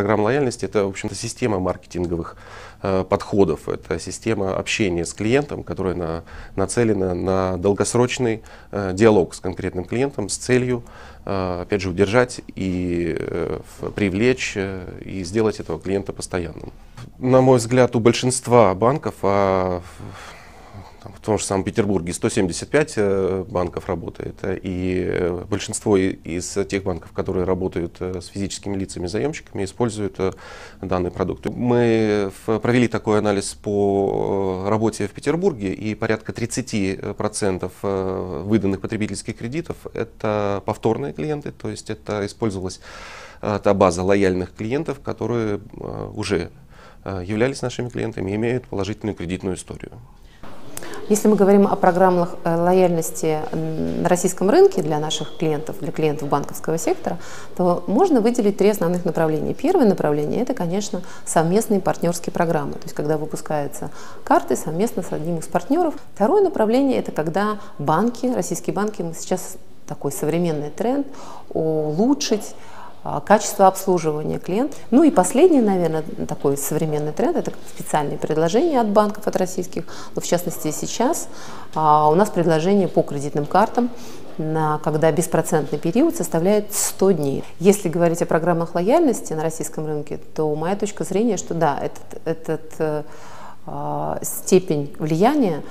программа лояльности – это, в общем-то, система маркетинговых э, подходов, это система общения с клиентом, которая на, нацелена на долгосрочный э, диалог с конкретным клиентом с целью, э, опять же, удержать и э, привлечь э, и сделать этого клиента постоянным. На мой взгляд, у большинства банков, а там, в том же самом Петербурге 175 э, банков работает, э, и э, большинство из тех банков, которые работают с физическими лицами-заемщиками, используют данный продукт. Мы провели такой анализ по работе в Петербурге, и порядка 30% выданных потребительских кредитов – это повторные клиенты, то есть это использовалась та база лояльных клиентов, которые уже являлись нашими клиентами и имеют положительную кредитную историю. Если мы говорим о программах э, лояльности на российском рынке для наших клиентов, для клиентов банковского сектора, то можно выделить три основных направления. Первое направление – это, конечно, совместные партнерские программы, то есть когда выпускаются карты совместно с одним из партнеров. Второе направление – это когда банки, российские банки, мы сейчас такой современный тренд, улучшить качество обслуживания клиента. Ну и последний, наверное, такой современный тренд – это специальные предложения от банков, от российских. Но в частности сейчас а, у нас предложение по кредитным картам, на, когда беспроцентный период составляет 100 дней. Если говорить о программах лояльности на российском рынке, то моя точка зрения, что да, этот, этот э, э, степень влияния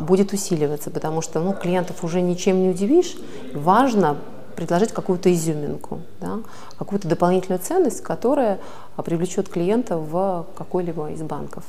будет усиливаться, потому что ну, клиентов уже ничем не удивишь. Важно предложить какую-то изюминку, да, какую-то дополнительную ценность, которая привлечет клиента в какой-либо из банков.